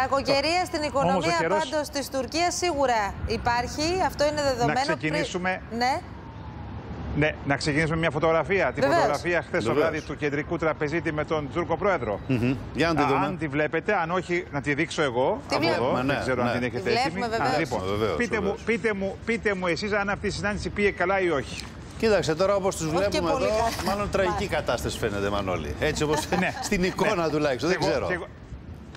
Κακοκαιρία στην οικονομία Όμως ο καιρός- πάντως της Τουρκίας σίγουρα υπάρχει. Αυτό είναι δεδομένο. Να Πριν- ξεκινήσουμε- Ναι. Ναι, να ξεκινήσουμε μια φωτογραφία. Τη Βεβαίως. φωτογραφία χθες το Βεβαίως. βράδυ του κεντρικού τραπεζίτη με τον Τούρκο πρόεδρο. Μμμ. Για να τη Α, δούμε. Αν τη βλέπετε, αν όχι, να τη δείξω εγώ. Τη από βλέπουμε. εδώ. Ναι, Δεν ξέρω ναι. αν την Τη έχετε βλέπουμε, έτοιμη. βεβαίως. λοιπόν, Βεβαίως, πείτε, μου, βεβαίως. πείτε, μου, πείτε μου εσείς αν αυτή η συνάντηση πήγε καλά ή όχι. Κοίταξε τώρα όπως τους Όχι και βλέπουμε πολύ εδώ, καλά. μάλλον τραγική κατάσταση φαίνεται, Μανώλη. Έτσι όπως Ναι. στην εικόνα τουλάχιστον. Δεν Και εγώ- ξέρω.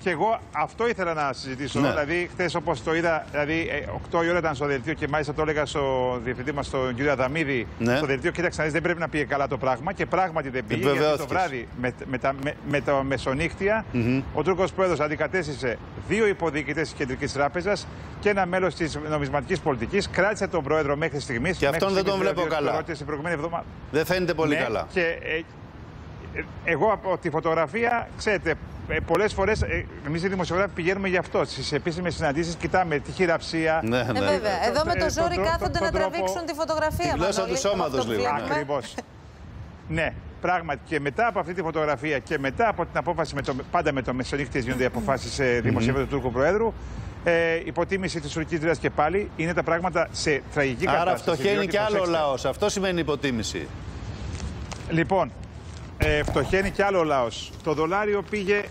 Και εγώ, και εγώ αυτό ήθελα να συζητήσω. Ναι. Δηλαδή, χθες όπως το είδα, δηλαδή ε, 8 η ώρα ήταν στο δελτίο και μάλιστα το έλεγα στο διευθυντή μας, τον κύριο Αδαμίδη, Ναι. στο δελτίο. Κοίταξε, να δεις, δεν πρέπει να πήγε καλά το πράγμα και πράγματι δεν πήγε. Γιατί το Επιβεβαιώθηκες. βράδυ με, με, τα, με, με το μεσονύχτια, ο Τούρκος πρόεδρος αντικατέστησε δύο υποδιοικητές της Κεντρικής Τράπεζας και ένα μέλος της νομισματικής πολιτικής. Κράτησε τον πρόεδρο μέχρι στιγμής. Και αυτόν δεν τον βλέπω καλά. Την προηγούμενη εβδομάδα. Δεν φαίνεται πολύ Ναι, καλά. Και ε, ε, εγώ από τη φωτογραφία, ξέρετε, πολλές φορές εμείς οι δημοσιογράφοι πηγαίνουμε γι' αυτό. Στις επίσημες συναντήσεις κοιτάμε τη χειραψία. Ναι, Ε, ναι. βέβαια. Εδώ με Ε, το τον ζόρι τρόπο- κάθονται τον να τρόπο- τραβήξουν τη φωτογραφία. Τη γλώσσα Μανώλη, του σώματος αυτό που λίγο, ναι. βλέπουμε. Ακριβώς. ναι, πράγματι. Και μετά από αυτή τη φωτογραφία και μετά από την απόφαση, με το, πάντα με το μεσονύχτη γίνονται οι αποφάσεις ε, δημοσιεύονται του Τούρκου Προέδρου. Ε, υποτίμηση της τουρκικής δράσης και πάλι είναι τα πράγματα σε τραγική κατάσταση. Άρα φτωχαίνει διότι, και άλλο προσέξτε, λαός. Αυτό σημαίνει υποτίμηση. Λοιπόν, ε, φτωχαίνει κι άλλο ο λαός. Το δολάριο πήγε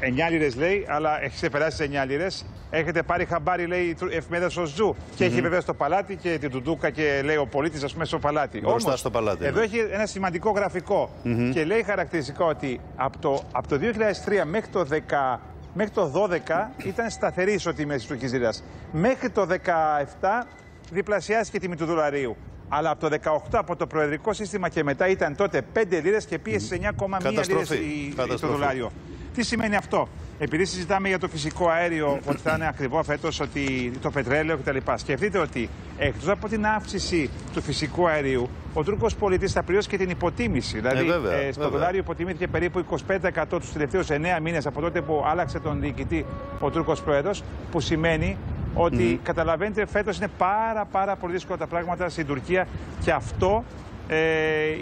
9 λίρε λέει, αλλά έχει ξεπεράσει τις 9 λίρε. Έχετε πάρει χαμπάρι, λέει η τρου- εφημερίδα ο Ζου. Και έχει βεβαίω το παλάτι και την Τουντούκα και λέει ο πολίτης, ας πούμε, στο παλάτι. Μπροστά Όμως, στο παλάτι, Εδώ ναι. έχει ένα σημαντικό γραφικό. Και λέει χαρακτηριστικά ότι από το, από το 2003 μέχρι το 10. Μέχρι το 12 ήταν σταθερή η ισοτιμία της τουρκική λίρα. Μέχρι το 17 διπλασιάστηκε η τιμή του δολαρίου. Αλλά από το 18, από το προεδρικό σύστημα και μετά ήταν τότε 5 λίρες και πήγε σε 9,1 λίρες Καταστροφή. η- το Καταστροφή. δολάριο. Τι σημαίνει αυτό; Επειδή συζητάμε για το φυσικό αέριο ότι θα είναι ακριβό φέτος, ότι το πετρέλαιο κτλ. Σκεφτείτε ότι εκτός από την αύξηση του φυσικού αερίου, ο Τούρκος πολίτης θα πληρώσει και την υποτίμηση. Δηλαδή, βέβαια, στο βέβαια. δολάριο υποτιμήθηκε περίπου 25% τους τελευταίους 9 μήνες από τότε που άλλαξε τον διοικητή ο Τούρκος πρόεδρος, που σημαίνει ότι καταλαβαίνετε φέτος είναι πάρα, πάρα πολύ δύσκολα τα πράγματα στην Τουρκία και αυτό ε,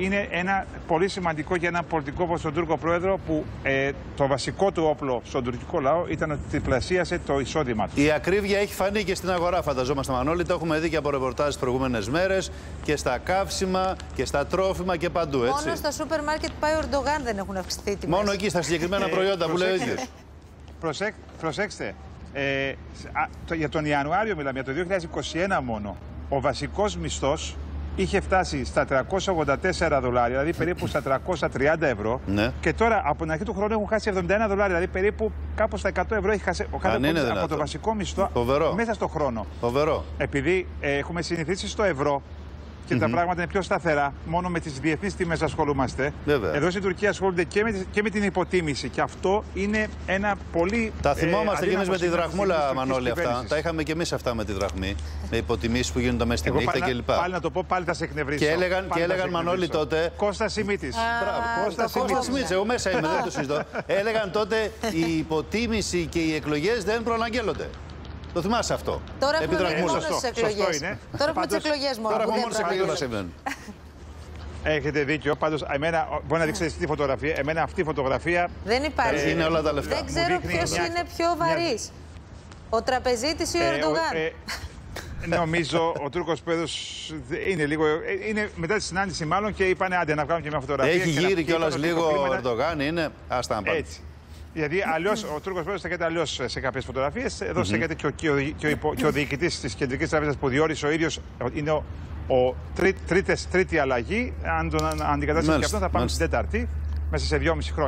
είναι ένα πολύ σημαντικό για έναν πολιτικό όπως τον Τούρκο Πρόεδρο που ε, το βασικό του όπλο στον τουρκικό λαό ήταν ότι τριπλασίασε το εισόδημα του. Η ακρίβεια έχει φανεί και στην αγορά, φανταζόμαστε Μανώλη. Το έχουμε δει και από ρεπορτάζ τις προηγούμενες μέρες και στα καύσιμα και στα τρόφιμα και παντού, έτσι. Μόνο στα σούπερ μάρκετ που πάει ο Ερντογάν δεν έχουν αυξηθεί οι τιμές. Μόνο εκεί στα συγκεκριμένα Ε, προϊόντα που λέει ο προσέξτε. ίδιος. Προσέκ, προσέξτε, ε, α, το- για τον Ιανουάριο μιλάμε, για το 2021 μόνο, ο βασικός μισθός είχε φτάσει στα 384 δολάρια, δηλαδή περίπου στα 330 ευρώ. Ναι. Και τώρα από την αρχή του χρόνου έχουν χάσει 71 δολάρια, δηλαδή περίπου κάπου στα 100 ευρώ έχει χάσει ο κάθε Αν είναι πολίτης από δυνατόν. το βασικό μισθό Φοβερό. μέσα στο χρόνο. Φοβερό. Επειδή ε, έχουμε συνηθίσει στο ευρώ και τα πράγματα είναι πιο σταθερά, μόνο με τις διεθνείς τιμές ασχολούμαστε. Βέβαια. Εδώ στην Τουρκία ασχολούνται και με, τις- και με την υποτίμηση. Και αυτό είναι ένα πολύ. Τα ε, θυμόμαστε κι εμείς αδύναμο με τη σημείο της δραχμούλα, τουρκικής Μανώλη, αυτά. κυβέρνησης. Τα είχαμε κι εμείς αυτά με τη δραχμή. Με υποτιμήσεις που γίνονται μέσα στη Εγώ νύχτα πάλι, κλπ. πάλι να το πω, πάλι θα σε εκνευρίσω. Και έλεγαν- Πάλι και θα έλεγαν, σε Μανώλη, εκνευρίσω. τότε- Κώστας Σιμίτης. Μπράβο. Κώστας το Σιμίτης. Κώστα Σμίτς, εγώ μέσα είμαι, δεν το συζητώ. Έλεγαν τότε η υποτίμηση και οι εκλογές δεν προαναγγέλλονται. Το θυμάσαι αυτό; Τώρα έχουμε Επί μείνει δραχμούλας. μόνο Σωστό, στι σωστό εκλογέ. είναι. Τώρα έχουμε τις Πάντως- εκλογές μόνο. Τώρα που έχουμε δεν μόνο σε εκλογές να προαναγγείλονται. συμβαίνουν. Έχετε δίκιο. Πάντως, εμένα, μπορεί να δείξετε τη φωτογραφία. Εμένα αυτή η φωτογραφία Δεν υπάρχει. Είναι όλα τα λεφτά. Δεν Μου ξέρω δείχνει ποιος μια- είναι πιο μια- βαρύς. Ο τραπεζίτης ή ο Ε, Ερντογάν; ε, νομίζω ο Τούρκος πρόεδρο είναι λίγο. ε, Είναι μετά τη συνάντηση, μάλλον και είπανε άντε να βγάλουμε και μια φωτογραφία. Έχει και να- γύρει και κιόλας είπαν ότι λίγο τα ο προβλήματα- Ερντογάν, είναι. Άστα να πάμε. Έτσι. Γιατί αλλιώς ο Τούρκος πρόεδρος στέκεται αλλιώς σε κάποιες φωτογραφίες. Εδώ στέκεται και ο, και ο, και ο, υπο- και ο διοικητής της Κεντρικής Τράπεζας που διόρισε ο ίδιος. Είναι ο, ο τρί, τρίτες, τρίτη αλλαγή. Αν τον αντικαταστήσει και Μάλιστα, αυτό, θα πάμε μάλιστα. στην τέταρτη μέσα σε δυόμιση χρόνια.